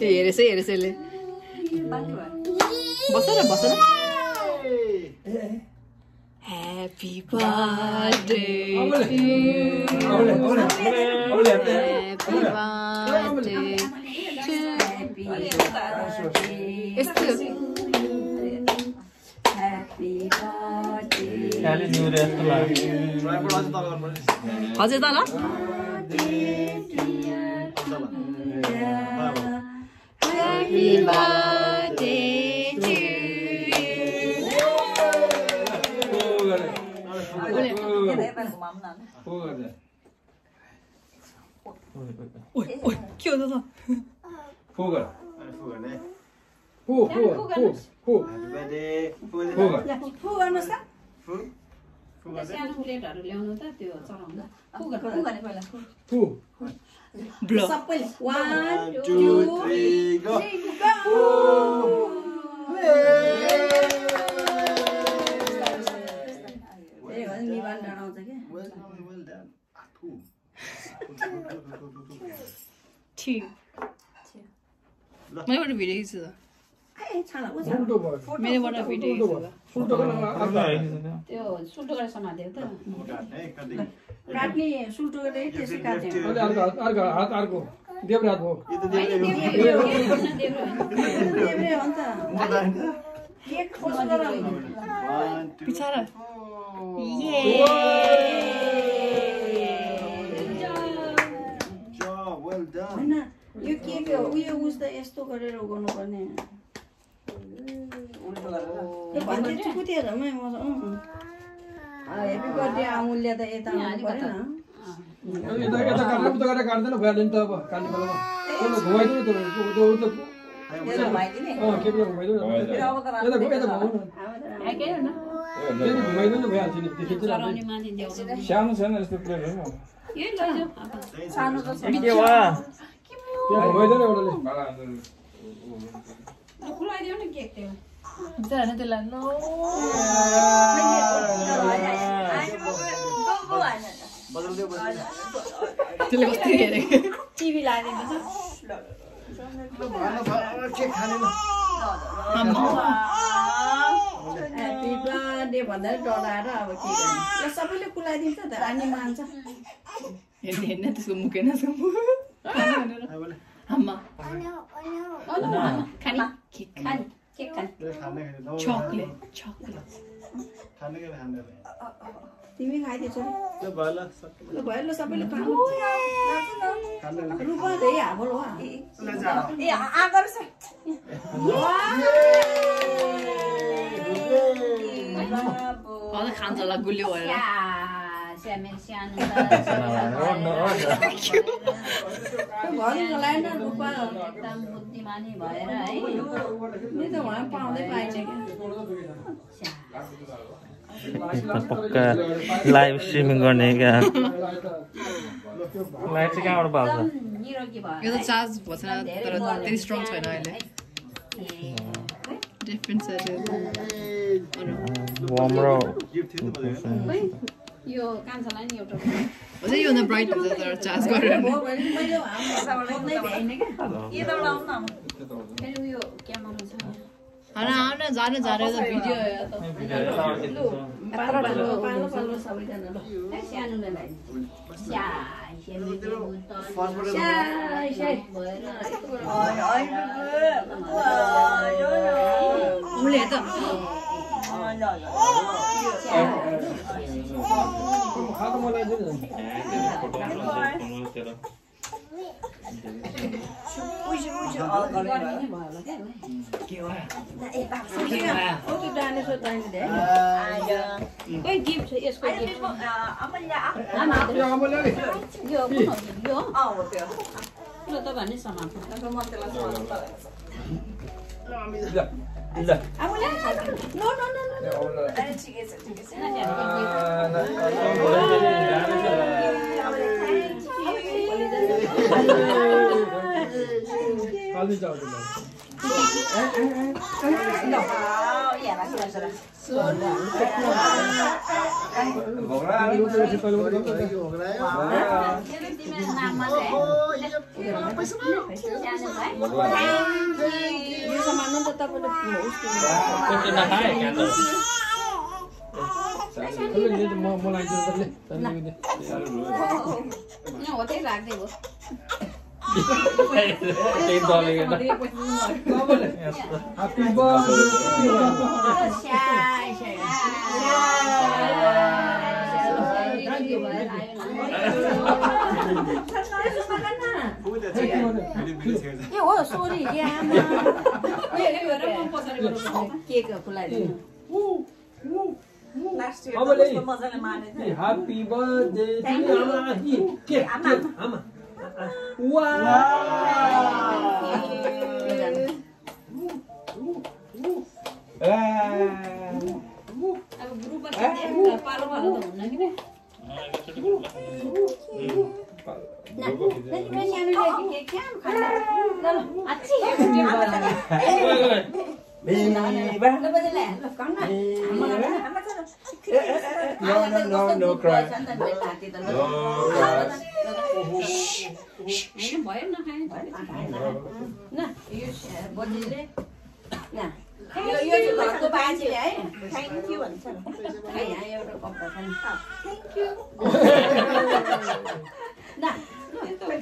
हेरेछ हेरेछ यसले बस न बस न ह्याप्पी बर्थडे यस्तो हजुर तल フォーガー。One, two, three, go. ए हो निवान डराउँछ क्या. Ah. ठीक मैबाट भिडियो खिच्छु त मेरोबाट त्यो सुल्टो गरेर त। काट्ने, सुल्टो त्यसै देब्रे यो हो। नि त। पछाडा. होइन केक उयो उस त यस्तो गरेर उगाउनु पर्ने भन्थे चुकुतिहरूमै हेप्पी बर्थडे अमूल्य त यता आउनु पऱ्यो न यता यता काट्नु उता गरेर काट्दैन भइहाल्यो नि त अब काट्ने बेलामा त्यसलाई घुमाइदिनु त घुमाइदिनु न भइहाल्छ सानो छैन यस्तो प्लेटहरू सानो त एउटाले खुलाइदेऊ न केक त्यो जाने त्यसलाई लो बजाउँदै बजाउँदै। त्यसले कस्तो हेरेको टिभी लाइदिनु ल, भएन, भएन, केक खाने ल। ह्याप्पी बर्थडे भन्दा डराएर अब के गर्ने सबैले कुलाइदिन्छ त अनि मान्छ हेर्ने हेर्ने त्यसको मुखेन आमा केक खाने चक्लेट चक्लेट खाने खाने, खाने खाने। तिमी खाइदिन्छौ ल, भयो ल, सक्यो। ल भयो ल सबैले खानु। रुपा दे। अझ खान्छ होला गुलियो भएर घर चलाएन रुपा एकदम बुद्धिमानी भएर है नि त उहाँ पाउँदै पाइन्छ क्या पक्का लाइभ स्ट्रिमिङ गर्ने क्या लाइट चाहिँ कहाँबाट भयो यो त चार्ज भएको छैन तर त्यति स्ट्रङ छैन अहिले त्यो वार्म र यो कान्छालाई नि एउटा अझै योभन्दा ब्राइट हुन्छ तर चार्ज गरेर होइन आउन जानु जानु त भिडियो उसले त। गिफ्ट यसको गिफ्ट आमा, यो अमूल्य नि। यो कुन हो? यो हो? ल तपाईँ नै समात्नु ल, ल। नो नो नो नो यो अमूल्य। हालिदिन्छ अब त्यसलाई। तिम्रो नाममा चाहिँ यो सामान त तपाईँले उसको म मलाई दिनु पर्ने हो त्यही राख्दै हो त्यही दलेको ह्याप्पी बर्थडे स्याय ए हो सोरी ए आमा केक खुलाइदिनु अबले ह्याप्पी बर्थडे टु आमा के के आमा वा अब ग्रुपमा पालो पालो त हुन्न कि भयो नखाने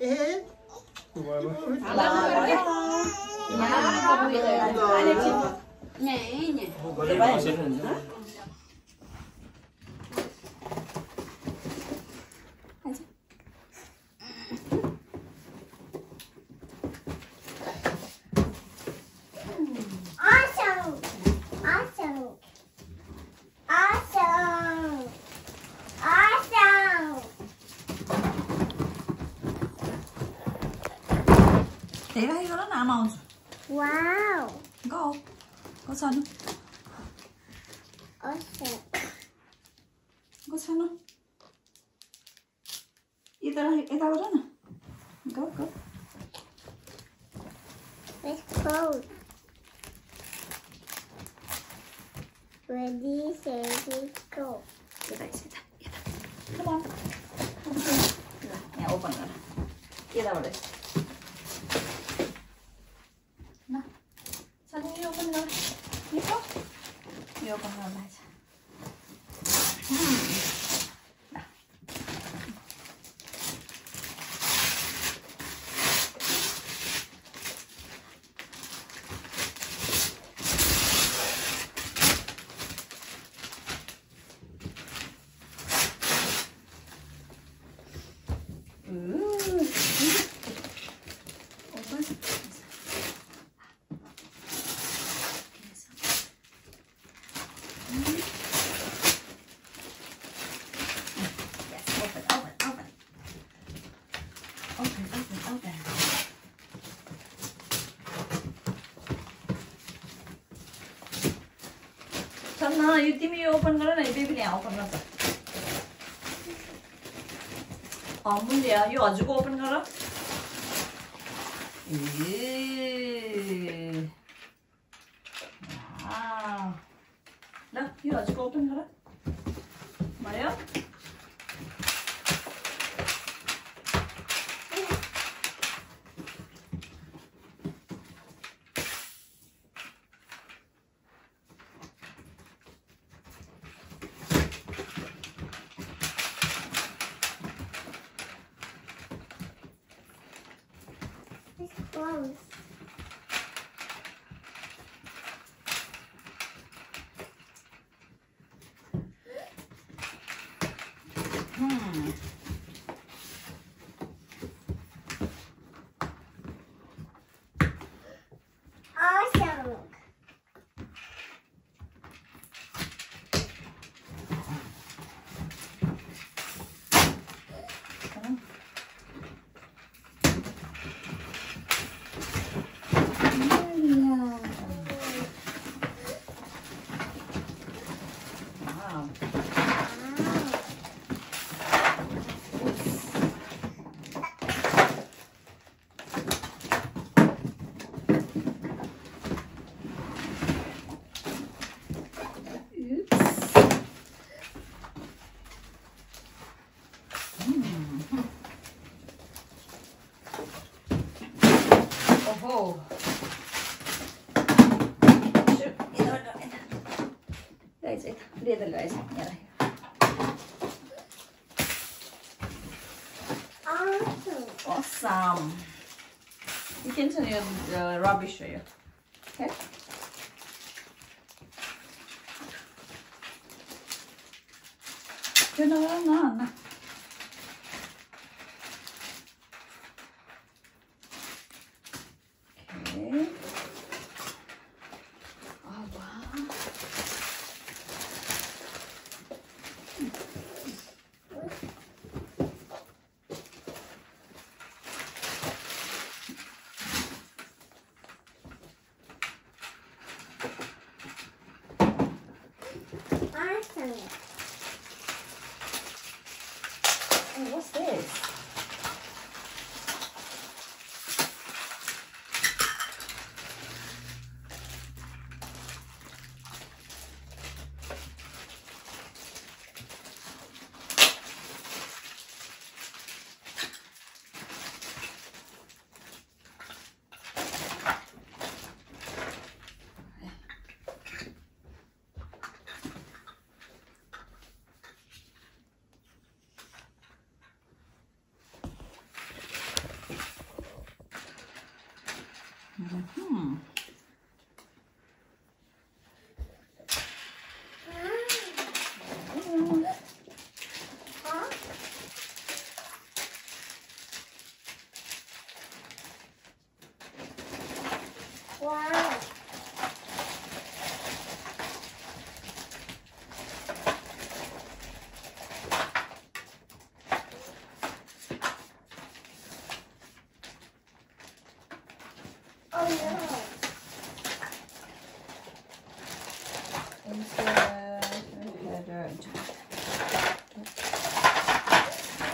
ए यसको हामी धेरै गर न आमा आउँछ Wow! गो गो सानो Awesome! गो सानो यता यताबाट न go go Let's go. Ready, steady, go. यता यस, यता यता Come on. ल, यहाँ ओपन गर यताबाट यस। ल यो तिमी ओपन गर न बेबीले यहाँ ओपन गर्छ ये, यो हजुरको ओपन गर ए। ल ओपन गर भयो close. Hmm. Oh. Awesome. You can turn your uh, rubbish here. Okay? Turn around. is. Хм. No.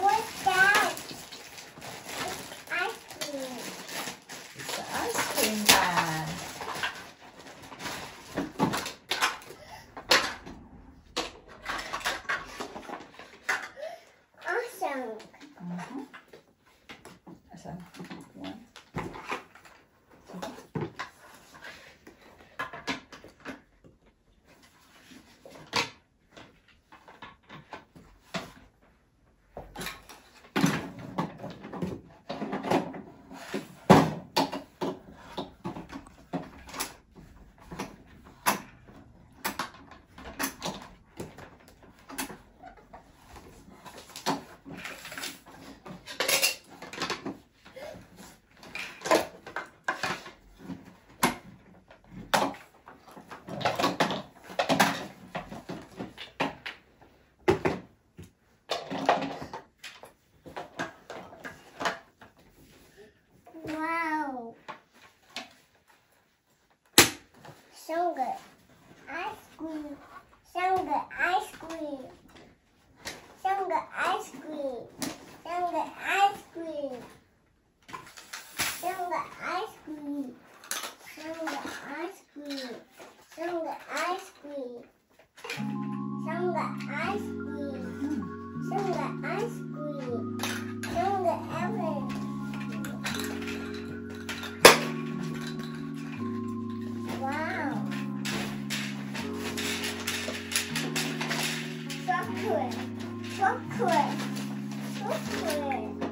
What's that? Ice cream. Ice cream. Awesome. Mm-hmm. So, one. chocolate.